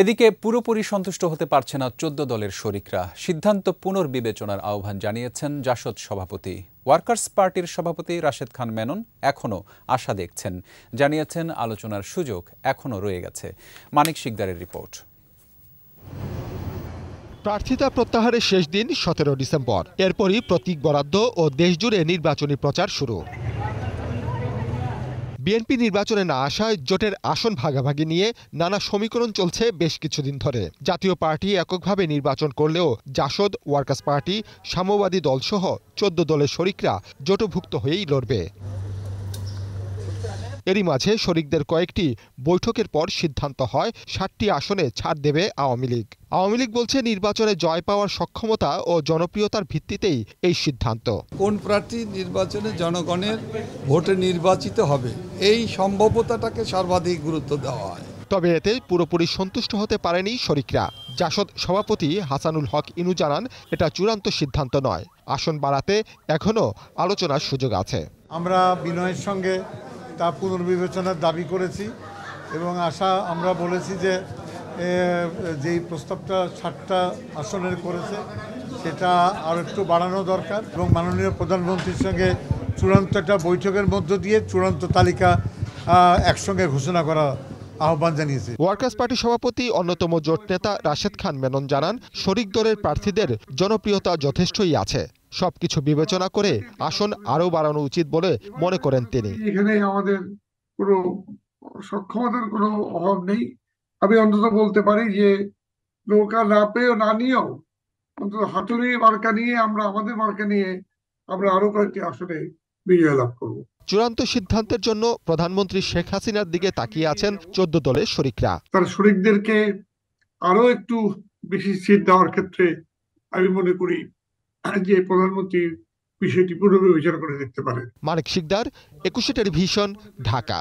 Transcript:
এদিকে পুরোপুরি সন্তুষ্ট হতে পারছে না চোদ্দ দলের শরিকরা। সিদ্ধান্ত পুনর্বিবেচনার আহ্বান জানিয়েছেন জাসদ সভাপতি। ওয়ার্কার্স পার্টির সভাপতি রাশেদ খান মেনন এখনও আশা দেখছেন। জানিয়েছেন আলোচনার সুযোগ এখনও রয়ে গেছে। মানিক শিকদারের রিপোর্ট। প্রার্থিতা প্রত্যাহারের শেষ দিন, সতেরো ডিসেম্বর। এরপরই প্রতীক বরাদ্দ ও দেশজুড়ে নির্বাচনী প্রচার শুরু। বিএনপি নির্বাচনে না আসায় জোটের আসন ভাগাভাগি নিয়ে নানা সমীকরণ চলছে বেশ কিছুদিন ধরে। জাতীয় পার্টি এককভাবে নির্বাচন করলেও জাসদ, ওয়ার্কার্স পার্টি, সাম্যবাদী দলসহ চোদ্দ দলের শরিকরা জোটভুক্ত হয়েই লড়বে। এরই মাঝে শরিকদের কয়েকটি বৈঠকের পর সিদ্ধান্ত হয় ষাটটি আসনে ছাড় দেবে আওয়ামী লীগ। আওয়ামী লীগ বলছে নির্বাচনে জয় পাওয়ার সক্ষমতা ও জনপ্রিয়তার ভিত্তিতেই এই সিদ্ধান্ত। কোন প্রার্থী নির্বাচনে জনগণের ভোটে নির্বাচিত হবে এই সম্ভাব্যতাটাকে সর্বাধিক গুরুত্ব দেওয়া হয়। তবে এতে পুরোপুরি সন্তুষ্ট হতে পারেনি শরিকরা। জাসদ সভাপতি হাসানুল হক ইনু জানান এটা চূড়ান্ত সিদ্ধান্ত নয়। আসন বাড়াতে এখনও আলোচনার সুযোগ আছে। আমরা বিনয়ের সঙ্গে তা পুনর্বিবেচনার দাবি করেছি এবং আশা আমরা বলেছি যে যেই প্রস্তাবটা ষাটটা আসনের করেছে, সেটা আর একটু বাড়ানো দরকার এবং মাননীয় প্রধানমন্ত্রীর সঙ্গে চূড়ান্ত একটা বৈঠকের মধ্য দিয়ে চূড়ান্ত তালিকা একসঙ্গে ঘোষণা করা আহ্বান জানিয়েছে। ওয়ার্কার্স পার্টি সভাপতি অন্যতম জোট নেতা রাশেদ খান মেনন জানান, শরিক দলের প্রার্থীদের জনপ্রিয়তা যথেষ্টই আছে। সবকিছু বিবেচনা করে আসন আরও বাড়ানো উচিত বলে মনে করেন তিনি। এখানে আমাদের কোনো সক্ষমতার কোনো অভাব নেই। আমি অন্তত বলতে পারি যে নৌকা না পেয়েও না নিয়েও অন্তত হাতুড়ি মার্কা নিয়ে আমরা আমাদের মার্কা নিয়ে আমরা আরও কয়েকটি আসনে বিজয় লাভ করব। চূড়ান্ত সিদ্ধান্তের জন্য প্রধানমন্ত্রী শেখ হাসিনার দিকে তাকিয়ে আছেন চোদ্দ দলের শরিকরা। তার শরিকদেরকে আরও একটু বেশি সিট দেওয়ার ক্ষেত্রে আমি মনে করি যে প্রধানমন্ত্রী বিষয়টি পুনর্বিবেচনা করে দেখতে পারেন। মানিক শিকদার একুশে টেলিভিশন ঢাকা।